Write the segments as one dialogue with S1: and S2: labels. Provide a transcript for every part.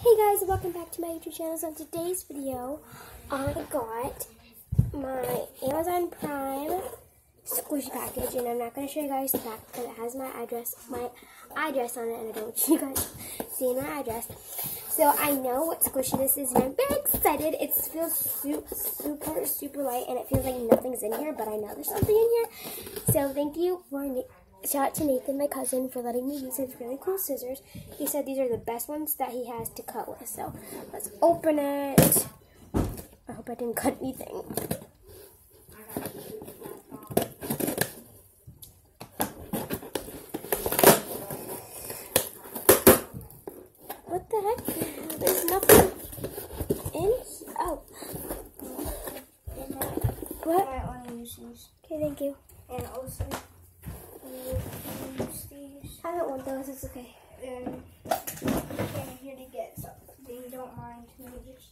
S1: Hey guys, welcome back to my YouTube channel. So in today's video, I got my Amazon Prime squishy package, and I'm not going to show you guys the back because it has my address, my address on it, and I don't want you guys seeing my address. So I know what squishy this is, and I'm very excited. It feels super, super, super light, and it feels like nothing's in here, but I know there's something in here. So thank you for Shout out to Nathan, my cousin, for letting me use his really cool scissors. He said these are the best ones that he has to cut with. So let's open it. I hope I didn't cut anything. What the heck? There's nothing in Oh. What? Okay, thank you.
S2: And also,
S1: I don't want those, it's okay.
S2: Came here to get something. Don't mind me just.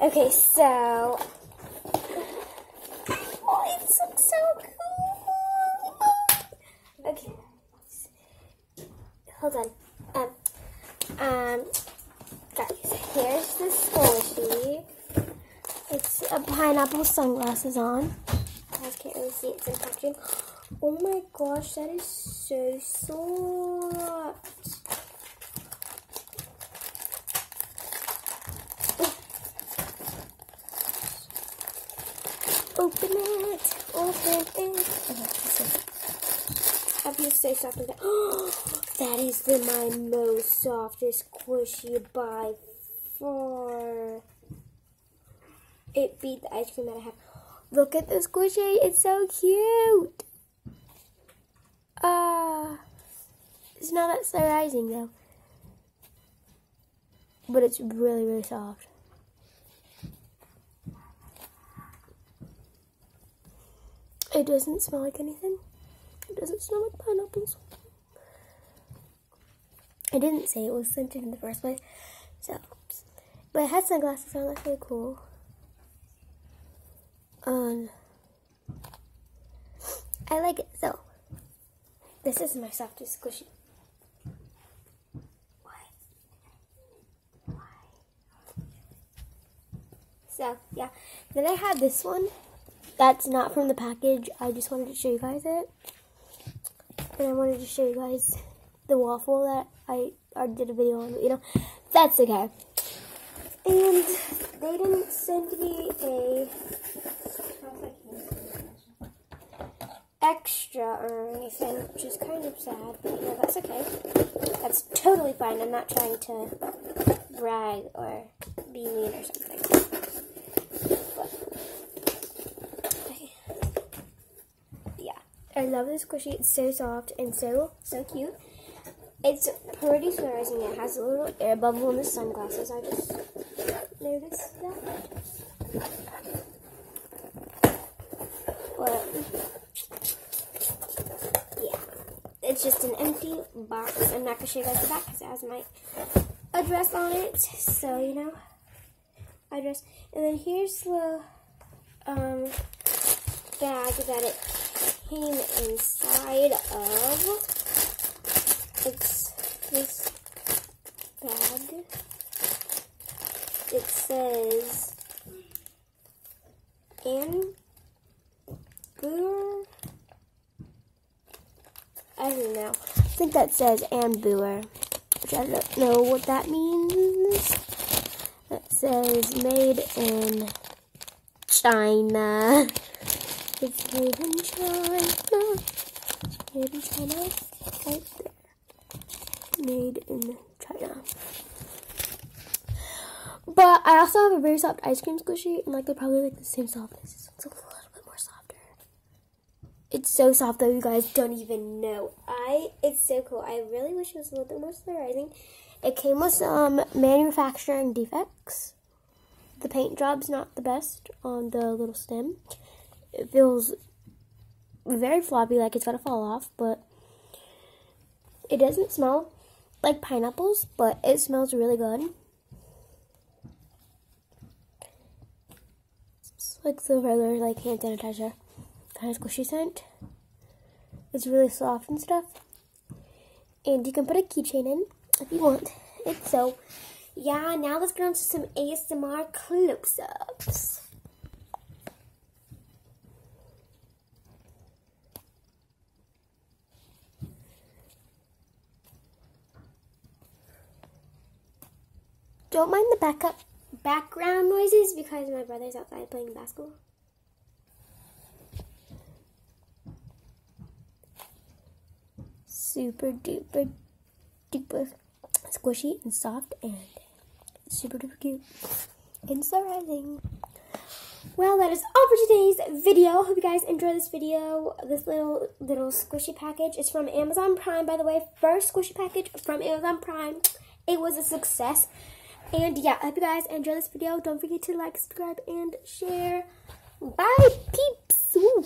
S1: Okay, so. Oh, it looks so cool! Okay. Hold on. Um, um, guys, here's the squishy. It's a pineapple sunglasses on. I can't really see it, it's in packaging. Oh my gosh, that is so soft. Open it. Open it. I feel so soft with that. that is the, my most softest squishy by far. It beat the ice cream that I have. Look at the squishy. It's so cute. Ah. It's not that rising though. But it's really, really soft. It doesn't smell like anything. It doesn't smell like pineapples. I didn't say it was scented in the first place. So, but it has sunglasses on. That's really cool. Um, I like it. So, this is my softest squishy. Why? Why? So, yeah. Then I have this one. That's not from the package. I just wanted to show you guys it. And I wanted to show you guys the waffle that I, I did a video on. But, You know, that's okay. And they didn't send me a extra or anything, which is kind of sad, but know, that's okay. That's totally fine. I'm not trying to brag or be mean or something. But yeah, I love this squishy. It's so soft and so, so cute. It's pretty polarizing. It has a little air bubble in the sunglasses. I just noticed that. But it's just an empty box. I'm not going to show you guys the back because it has my address on it. So, you know, address. And then here's the um, bag that it came inside of. It's this bag. It says, and I don't know. I think that says Ambuer, which I don't know what that means. That says made in China. It's made in China. Made in China. Right there. Made in China. But I also have a very soft ice cream squishy, and like they're probably like the same softness. It's so soft though, you guys don't even know. I it's so cool. I really wish it was a little bit more polarizing. It came with some manufacturing defects. The paint job's not the best on the little stem. It feels very floppy, like it's gonna fall off, but it doesn't smell like pineapples, but it smells really good. It's like the regular like hand sanitizer kind of squishy scent. It's really soft and stuff. And you can put a keychain in if you want it. So yeah, now let's get on to some ASMR close-ups. Don't mind the backup background noises because my brother's outside playing basketball. Super duper duper squishy and soft and super duper cute. And so rising. Well, that is all for today's video. Hope you guys enjoy this video. This little little squishy package is from Amazon Prime, by the way. First squishy package from Amazon Prime. It was a success. And yeah, I hope you guys enjoy this video. Don't forget to like, subscribe, and share. Bye, peeps. Woo.